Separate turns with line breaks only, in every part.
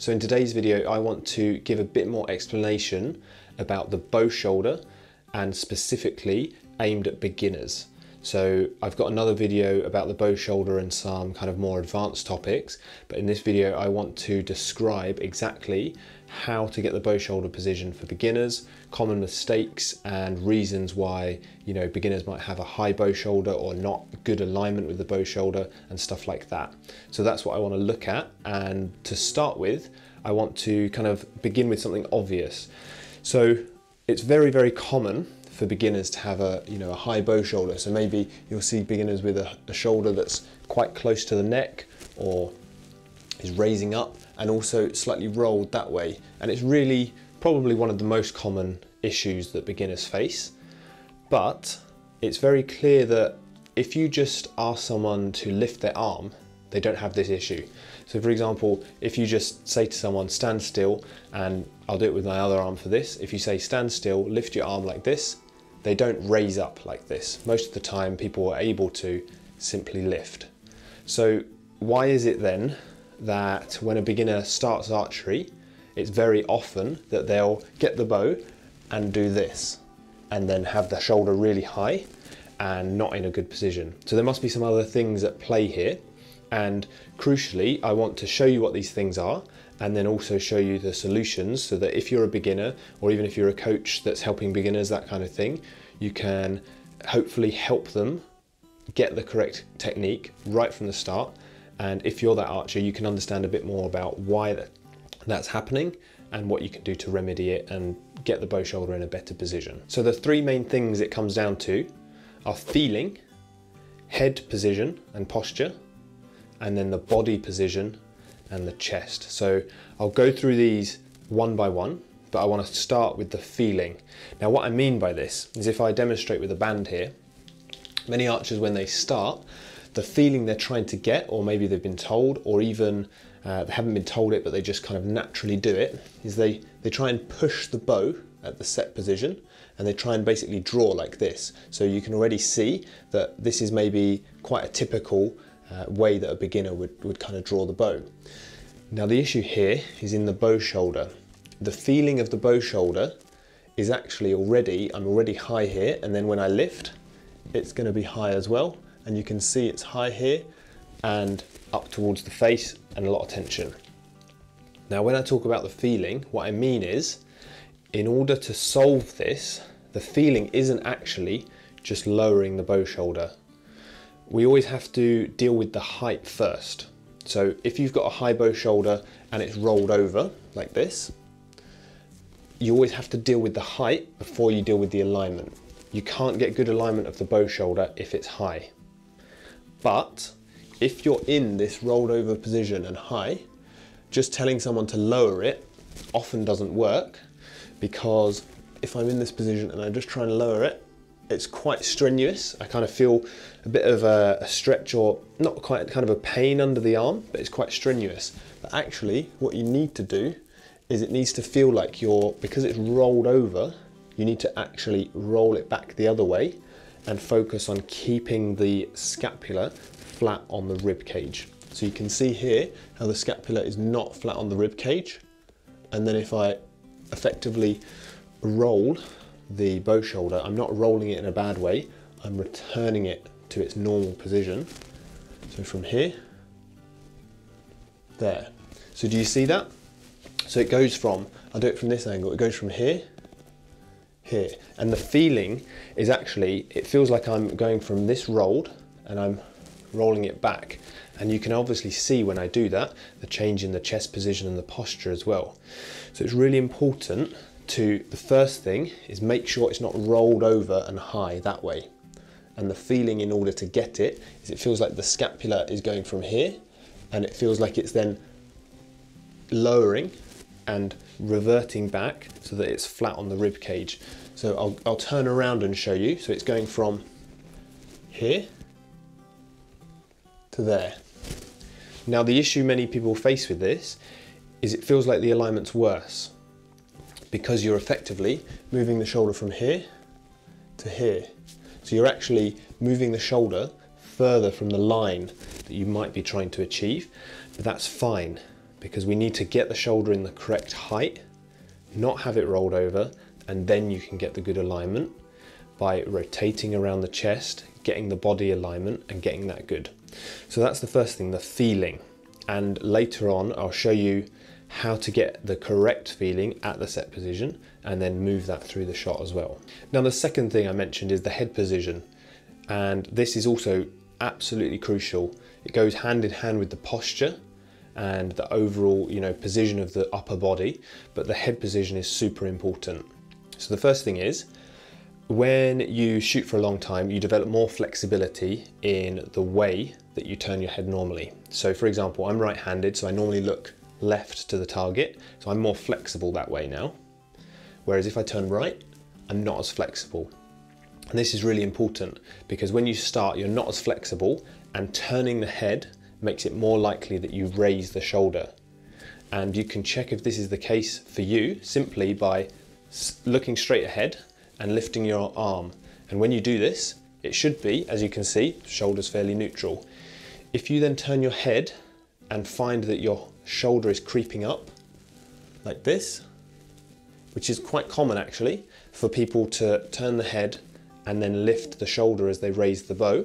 So in today's video I want to give a bit more explanation about the bow shoulder and specifically aimed at beginners. So I've got another video about the bow shoulder and some kind of more advanced topics, but in this video I want to describe exactly how to get the bow shoulder position for beginners, common mistakes and reasons why you know beginners might have a high bow shoulder or not good alignment with the bow shoulder and stuff like that. So that's what I want to look at and to start with I want to kind of begin with something obvious. So it's very very common for beginners to have a you know a high bow shoulder. So maybe you'll see beginners with a, a shoulder that's quite close to the neck or is raising up and also slightly rolled that way. And it's really probably one of the most common issues that beginners face. But it's very clear that if you just ask someone to lift their arm, they don't have this issue. So for example, if you just say to someone, stand still, and I'll do it with my other arm for this. If you say stand still, lift your arm like this, they don't raise up like this. Most of the time people are able to simply lift. So why is it then that when a beginner starts archery, it's very often that they'll get the bow and do this and then have the shoulder really high and not in a good position. So there must be some other things at play here. And crucially, I want to show you what these things are and then also show you the solutions so that if you're a beginner or even if you're a coach that's helping beginners, that kind of thing, you can hopefully help them get the correct technique right from the start. And if you're that archer, you can understand a bit more about why that, that's happening and what you can do to remedy it and get the bow shoulder in a better position. So the three main things it comes down to are feeling, head position and posture, and then the body position and the chest. So I'll go through these one by one, but I want to start with the feeling. Now what I mean by this is if I demonstrate with a band here, many archers when they start, the feeling they're trying to get, or maybe they've been told, or even uh, they haven't been told it, but they just kind of naturally do it, is they, they try and push the bow at the set position and they try and basically draw like this. So you can already see that this is maybe quite a typical uh, way that a beginner would, would kind of draw the bow. Now the issue here is in the bow shoulder. The feeling of the bow shoulder is actually already, I'm already high here and then when I lift, it's going to be high as well. And you can see it's high here and up towards the face and a lot of tension. Now when I talk about the feeling, what I mean is, in order to solve this, the feeling isn't actually just lowering the bow shoulder we always have to deal with the height first. So if you've got a high bow shoulder and it's rolled over like this, you always have to deal with the height before you deal with the alignment. You can't get good alignment of the bow shoulder if it's high. But if you're in this rolled over position and high, just telling someone to lower it often doesn't work because if I'm in this position and I just try and lower it, it's quite strenuous. I kind of feel a bit of a, a, stretch or not quite kind of a pain under the arm, but it's quite strenuous. But actually what you need to do is it needs to feel like you're, because it's rolled over, you need to actually roll it back the other way and focus on keeping the scapula flat on the rib cage. So you can see here how the scapula is not flat on the rib cage. And then if I effectively roll the bow shoulder, I'm not rolling it in a bad way, I'm returning it to its normal position. So from here, there. So do you see that? So it goes from, I'll do it from this angle, it goes from here, here. And the feeling is actually, it feels like I'm going from this rolled and I'm rolling it back. And you can obviously see when I do that, the change in the chest position and the posture as well. So it's really important to the first thing is make sure it's not rolled over and high that way. And the feeling in order to get it is it feels like the scapula is going from here and it feels like it's then lowering and reverting back so that it's flat on the rib cage. So I'll, I'll turn around and show you. So it's going from here to there. Now the issue many people face with this is it feels like the alignment's worse because you're effectively moving the shoulder from here to here. So you're actually moving the shoulder further from the line that you might be trying to achieve, but that's fine because we need to get the shoulder in the correct height, not have it rolled over, and then you can get the good alignment by rotating around the chest, getting the body alignment and getting that good. So that's the first thing, the feeling. And later on, I'll show you how to get the correct feeling at the set position and then move that through the shot as well. Now the second thing I mentioned is the head position and this is also absolutely crucial. It goes hand in hand with the posture and the overall you know position of the upper body but the head position is super important. So the first thing is when you shoot for a long time you develop more flexibility in the way that you turn your head normally. So for example I'm right-handed so I normally look left to the target. So I'm more flexible that way now. Whereas if I turn right, I'm not as flexible. And this is really important because when you start, you're not as flexible and turning the head makes it more likely that you raise the shoulder. And you can check if this is the case for you simply by looking straight ahead and lifting your arm. And when you do this, it should be, as you can see, shoulders fairly neutral. If you then turn your head and find that your shoulder is creeping up like this, which is quite common actually for people to turn the head and then lift the shoulder as they raise the bow,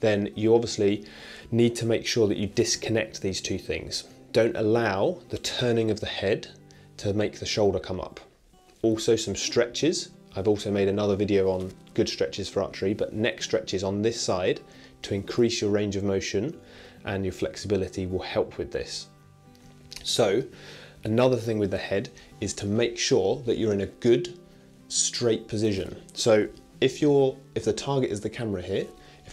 then you obviously need to make sure that you disconnect these two things. Don't allow the turning of the head to make the shoulder come up. Also some stretches. I've also made another video on good stretches for archery, but neck stretches on this side to increase your range of motion and your flexibility will help with this. So another thing with the head is to make sure that you're in a good straight position. So if you're if the target is the camera here,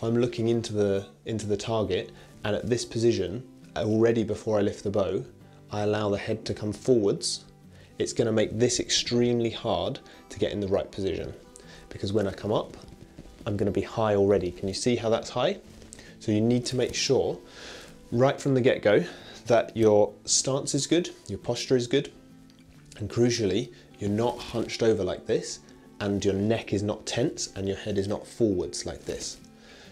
I'm looking into the into the target and at this position already before I lift the bow, I allow the head to come forwards, it's going to make this extremely hard to get in the right position. Because when I come up, I'm going to be high already. Can you see how that's high? So you need to make sure right from the get-go that your stance is good, your posture is good, and crucially, you're not hunched over like this, and your neck is not tense, and your head is not forwards like this.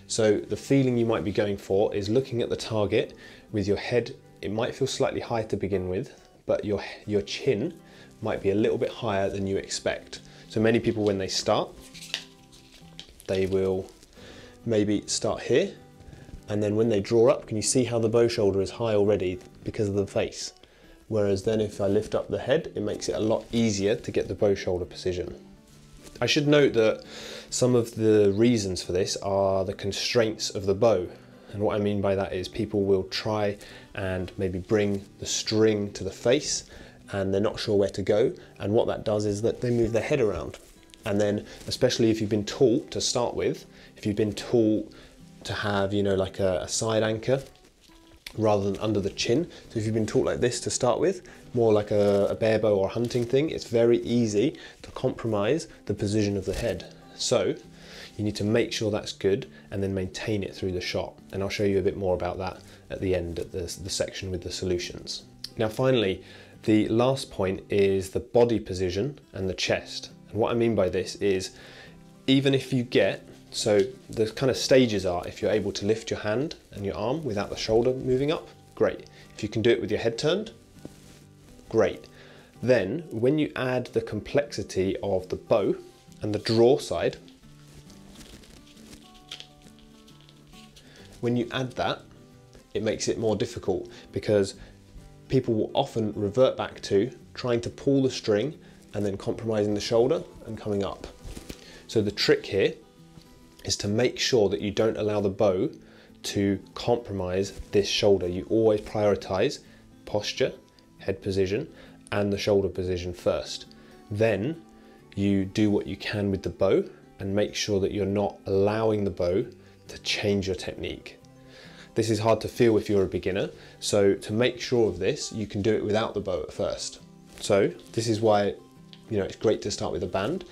So the feeling you might be going for is looking at the target with your head, it might feel slightly high to begin with, but your, your chin might be a little bit higher than you expect. So many people when they start, they will maybe start here and then when they draw up, can you see how the bow shoulder is high already because of the face? Whereas then if I lift up the head, it makes it a lot easier to get the bow shoulder position. I should note that some of the reasons for this are the constraints of the bow. And what I mean by that is people will try and maybe bring the string to the face and they're not sure where to go. And what that does is that they move their head around. And then, especially if you've been taught to start with, if you've been taught to have, you know, like a, a side anchor rather than under the chin. So if you've been taught like this to start with, more like a, a bare bow or a hunting thing, it's very easy to compromise the position of the head. So you need to make sure that's good and then maintain it through the shot. And I'll show you a bit more about that at the end of the, the section with the solutions. Now finally, the last point is the body position and the chest. And what I mean by this is even if you get so the kind of stages are if you're able to lift your hand and your arm without the shoulder moving up, great. If you can do it with your head turned, great. Then when you add the complexity of the bow and the draw side, when you add that, it makes it more difficult because people will often revert back to trying to pull the string and then compromising the shoulder and coming up. So the trick here is to make sure that you don't allow the bow to compromise this shoulder. You always prioritize posture, head position, and the shoulder position first. Then you do what you can with the bow and make sure that you're not allowing the bow to change your technique. This is hard to feel if you're a beginner, so to make sure of this, you can do it without the bow at first. So this is why you know it's great to start with a band,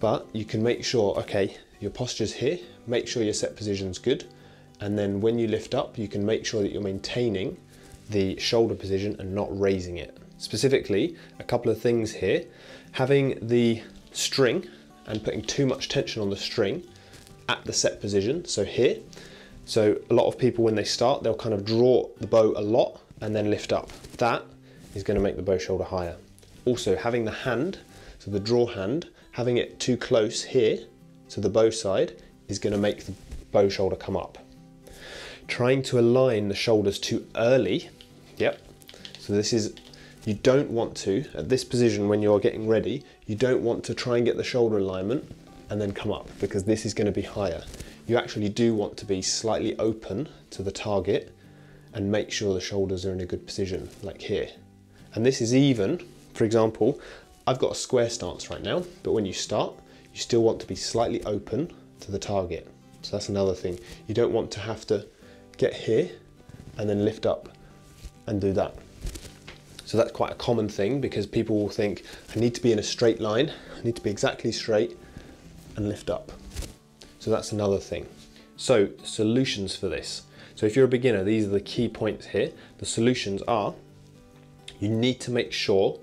but you can make sure, okay, your posture's here, make sure your set position's good, and then when you lift up, you can make sure that you're maintaining the shoulder position and not raising it. Specifically, a couple of things here, having the string and putting too much tension on the string at the set position, so here. So a lot of people when they start, they'll kind of draw the bow a lot and then lift up. that is going to make the bow shoulder higher. Also, having the hand, so the draw hand, having it too close here to the bow side is going to make the bow shoulder come up. Trying to align the shoulders too early, yep. So this is, you don't want to, at this position when you're getting ready, you don't want to try and get the shoulder alignment and then come up because this is going to be higher. You actually do want to be slightly open to the target and make sure the shoulders are in a good position, like here. And this is even, for example, I've got a square stance right now, but when you start, you still want to be slightly open to the target. So that's another thing. You don't want to have to get here and then lift up and do that. So that's quite a common thing because people will think, I need to be in a straight line, I need to be exactly straight and lift up. So that's another thing. So solutions for this. So if you're a beginner, these are the key points here. The solutions are, you need to make sure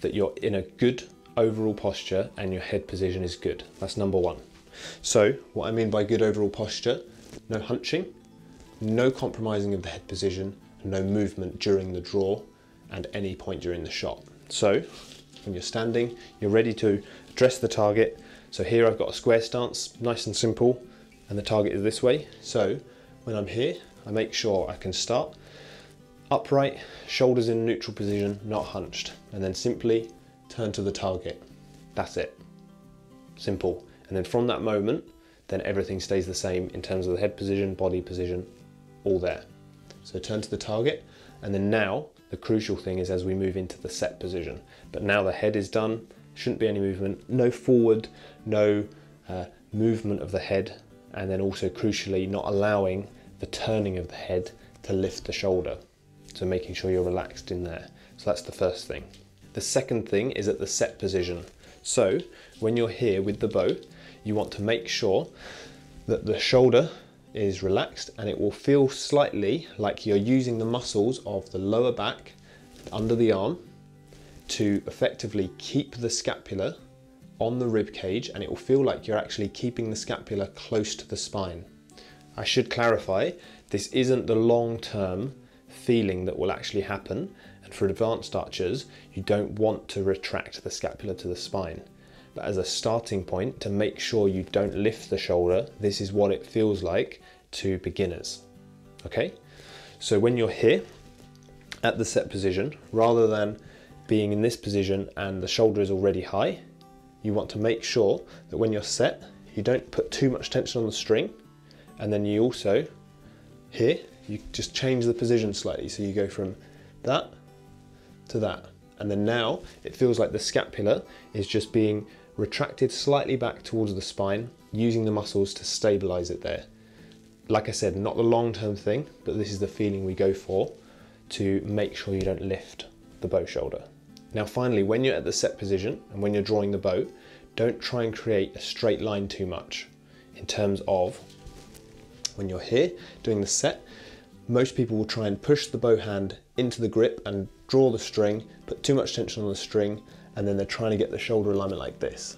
that you're in a good overall posture and your head position is good. That's number one. So what I mean by good overall posture, no hunching, no compromising of the head position, no movement during the draw and any point during the shot. So when you're standing, you're ready to address the target. So here I've got a square stance, nice and simple, and the target is this way. So when I'm here, I make sure I can start upright, shoulders in neutral position, not hunched, and then simply turn to the target. That's it. Simple. And then from that moment, then everything stays the same in terms of the head position, body position, all there. So turn to the target, and then now the crucial thing is as we move into the set position. But now the head is done, shouldn't be any movement, no forward, no uh, movement of the head, and then also crucially not allowing the turning of the head to lift the shoulder. So making sure you're relaxed in there. So that's the first thing. The second thing is at the set position. So when you're here with the bow, you want to make sure that the shoulder is relaxed and it will feel slightly like you're using the muscles of the lower back under the arm to effectively keep the scapula on the rib cage and it will feel like you're actually keeping the scapula close to the spine. I should clarify, this isn't the long-term feeling that will actually happen and for advanced archers you don't want to retract the scapula to the spine. But as a starting point to make sure you don't lift the shoulder, this is what it feels like to beginners. Okay, so when you're here at the set position, rather than being in this position and the shoulder is already high, you want to make sure that when you're set, you don't put too much tension on the string. And then you also, here, you just change the position slightly. So you go from that to that. And then now it feels like the scapula is just being retracted slightly back towards the spine, using the muscles to stabilize it there. Like I said, not the long-term thing, but this is the feeling we go for to make sure you don't lift the bow shoulder. Now finally, when you're at the set position and when you're drawing the bow, don't try and create a straight line too much in terms of when you're here doing the set, most people will try and push the bow hand into the grip and draw the string, put too much tension on the string, and then they're trying to get the shoulder alignment like this.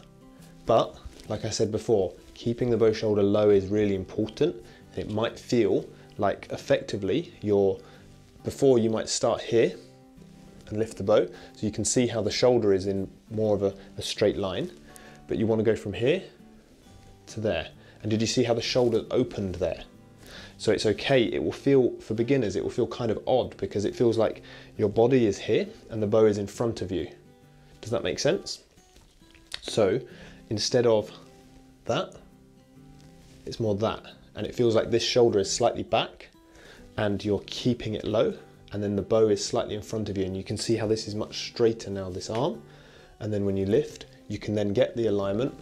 But, like I said before, keeping the bow shoulder low is really important. It might feel like effectively you're, before you might start here and lift the bow, so you can see how the shoulder is in more of a, a straight line, but you want to go from here to there. And did you see how the shoulder opened there? So it's okay, it will feel, for beginners, it will feel kind of odd because it feels like your body is here and the bow is in front of you. Does that make sense? So instead of that, it's more that. And it feels like this shoulder is slightly back and you're keeping it low and then the bow is slightly in front of you and you can see how this is much straighter now, this arm. And then when you lift, you can then get the alignment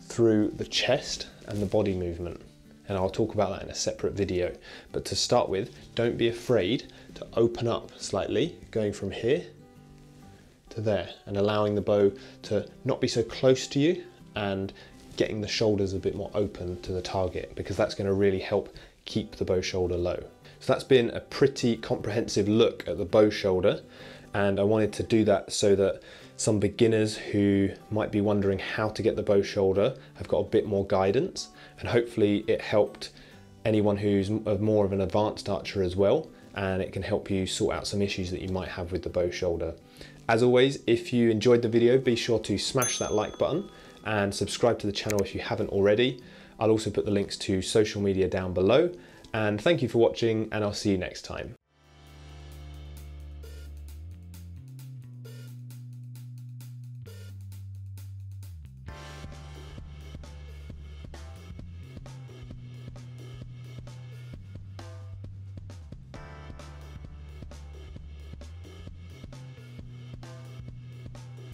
through the chest and the body movement and I'll talk about that in a separate video. But to start with, don't be afraid to open up slightly, going from here to there and allowing the bow to not be so close to you and getting the shoulders a bit more open to the target because that's going to really help keep the bow shoulder low. So that's been a pretty comprehensive look at the bow shoulder and I wanted to do that so that some beginners who might be wondering how to get the bow shoulder have got a bit more guidance and hopefully it helped anyone who's more of an advanced archer as well and it can help you sort out some issues that you might have with the bow shoulder. As always, if you enjoyed the video, be sure to smash that like button and subscribe to the channel if you haven't already. I'll also put the links to social media down below. And thank you for watching and I'll see you next time.